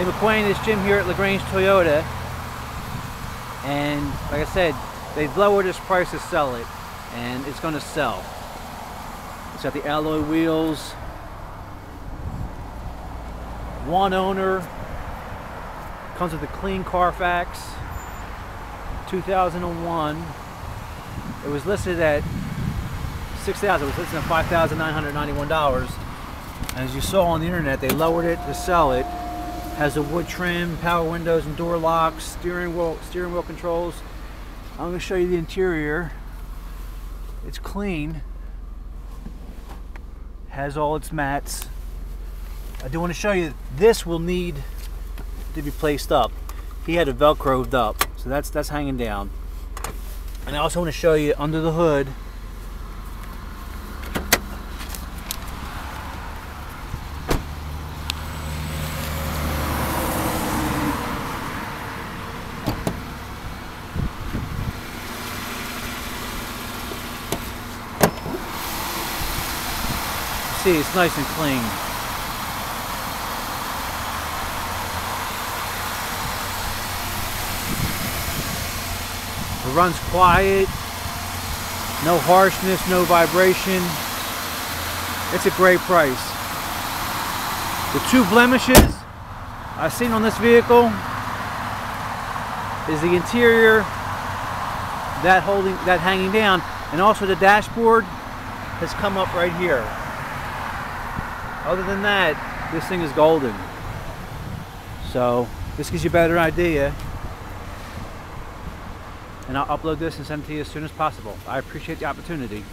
Hey McQueen, it's Jim here at LaGrange Toyota. And like I said, they've lowered its price to sell it. And it's going to sell. It's got the alloy wheels. One owner. Comes with a clean Carfax. 2001. It was listed at 6000 It was listed at $5,991. As you saw on the internet, they lowered it to sell it. Has a wood trim, power windows and door locks, steering wheel, steering wheel controls. I'm going to show you the interior. It's clean. Has all its mats. I do want to show you this will need to be placed up. He had it velcroed up, so that's that's hanging down. And I also want to show you under the hood see it's nice and clean. It runs quiet, no harshness, no vibration. It's a great price. The two blemishes I've seen on this vehicle is the interior, that holding, that hanging down, and also the dashboard has come up right here. Other than that, this thing is golden. So this gives you a better idea. And I'll upload this and send it to you as soon as possible. I appreciate the opportunity.